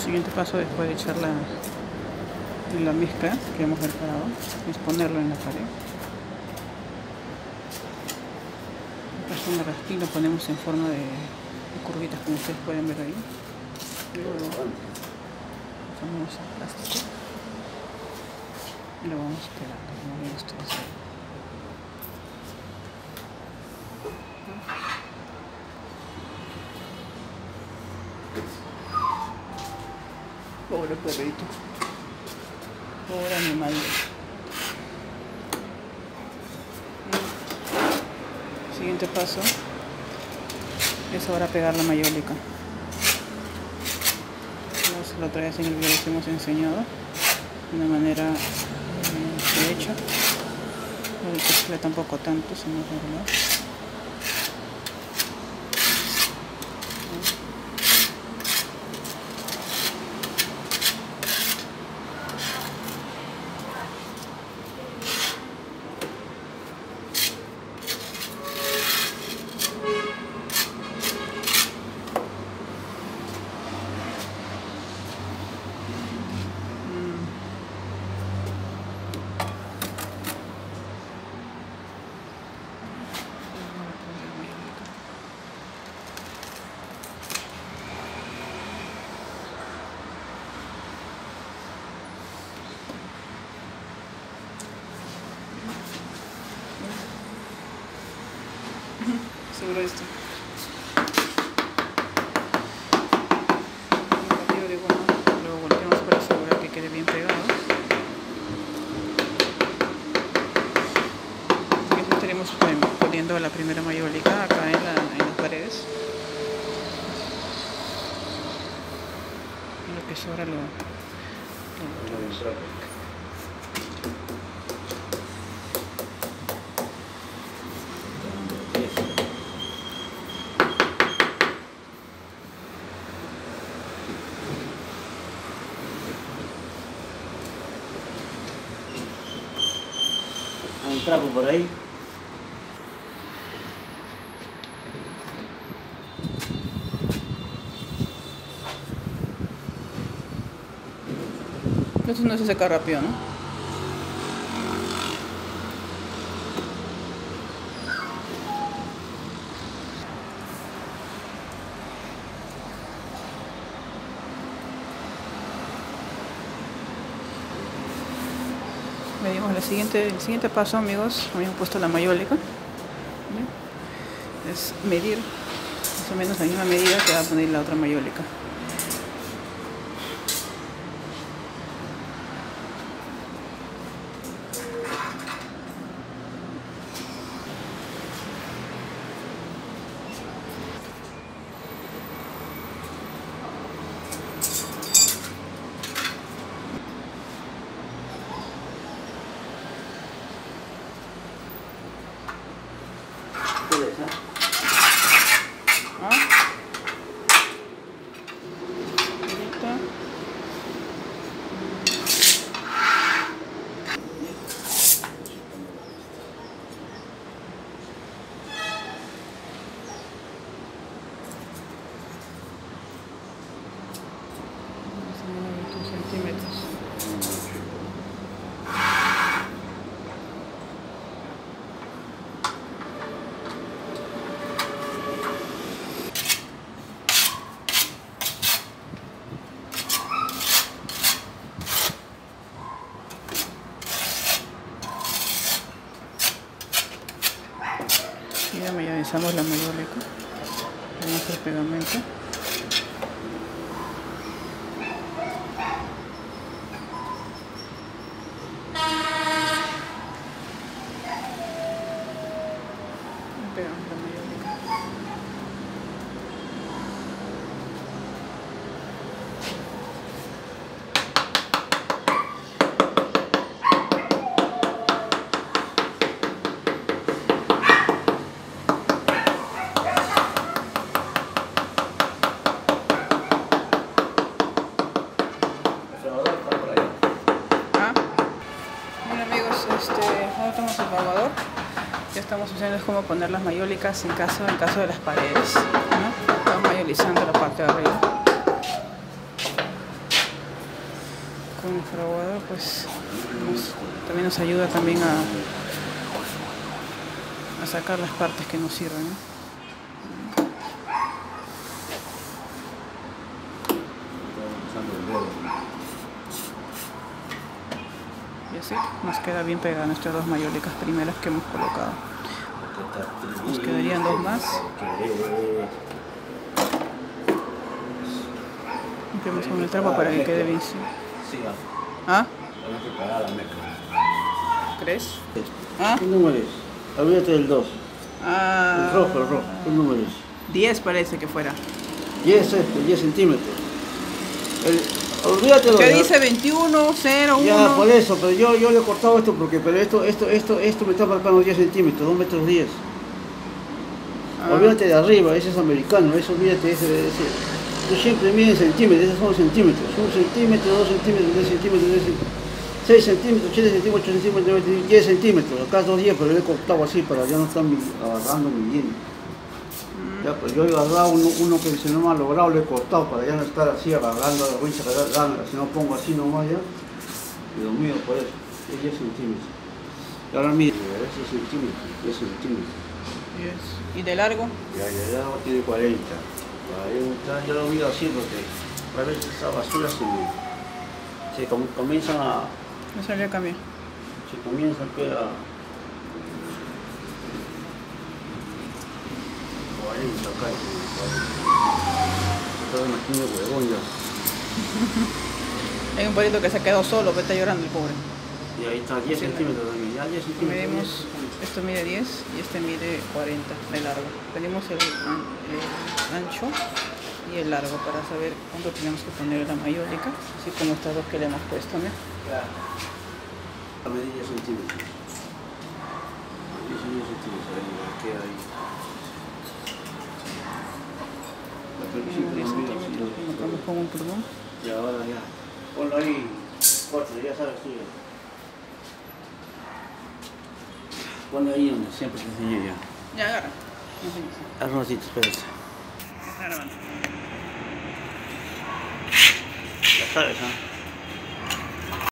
siguiente paso después de echar la, la mezcla que hemos preparado es ponerlo en la pared. Esta una raspín lo ponemos en forma de, curvitas como ustedes pueden ver ahí. Luego ponemos el plástico y lo vamos pegando como ustedes. Pobre perrito. Pobre animal. Siguiente paso es ahora pegar la mayólica. La otra vez en el video les hemos enseñado de una manera eh, de hecho. No que tampoco tanto, sino verdad. Seguro esto. luego volteamos para asegurar que quede bien pegado. Y estaremos poniendo la primera mayólica acá en, la, en las paredes. Y lo que sobra lo, lo un trapo por ahí. Esto no se seca rápido, ¿no? Medimos la siguiente, el siguiente paso amigos, habíamos puesto la mayólica es medir más o menos la misma medida que va a poner la otra mayólica mayonizamos la mayólica el pegamento pegamos la mayólica estamos el salvador ya estamos haciendo es como poner las mayólicas en caso, en caso de las paredes estamos mayolizando la parte de arriba con el fraguador pues también nos ayuda también a, sacar las partes que nos sirven. Y así nos queda bien pegada nuestras dos mayólicas primeras que hemos colocado. Nos quedarían dos más. Limpiamos con el trapo para que quede bien. ¿Ah? ¿Crees? ¿Ah? ¿Qué número es? Olvídate del 2. Ah. El rojo, el rojo. ¿Qué número es? 10 parece que fuera. 10 este, 10 centímetros. El, olvídate ¿Qué dice 21, 0, 1? Ya, por eso, pero yo, yo le he cortado esto porque pero esto, esto, esto, esto me está marcando 10 centímetros, 2 metros 10. Ah. Olvídate de arriba, ese es americano, eso olvídate, ese, yo siempre miden centímetros, esos son centímetros. Un centímetro, dos centímetros, tres centímetros, tres centímetros. 6 centímetros, 7 centímetros, 8 centímetros, 10 centímetros. Acá dos 10, pero lo he cortado así para ya no estar agarrando midiendo. Ya, pues yo he agarrado uno, uno que se no me ha logrado, lo he cortado para ya no estar así agarrando la wincha, si no pongo así nomás ya. Lo mío por eso, es 10 centímetros. Y ahora mide, 10 centímetros, 10 centímetros. ¿Y de largo? Ya, ya, ya tiene 40 yo lo mido así porque a veces esa basura se, se comienzan a... No salió a cambiar. Se comienza a... a 40 acá, 40. huevón ya. Hay un palito que se quedó solo, que está llorando el pobre. Y ahí está, 10 centímetros también, ya 10 centímetros. Medimos, esto mide 10 y este mide 40 de largo. Tenemos el, el ancho y el largo para saber cuánto tenemos que poner la mayólica, así como estas dos que le hemos puesto, ¿no? Claro. A medir 10 centímetros. 10 centímetros, ahí. Vamos con un perdón. Ya, ahora ya. Ponlo ahí, cuatro, ya sabes tú. Ponlo ahí donde siempre te enseñé ya. Ya, agarra. Haz un ratito, espérate. Ya sabes, ¿ah?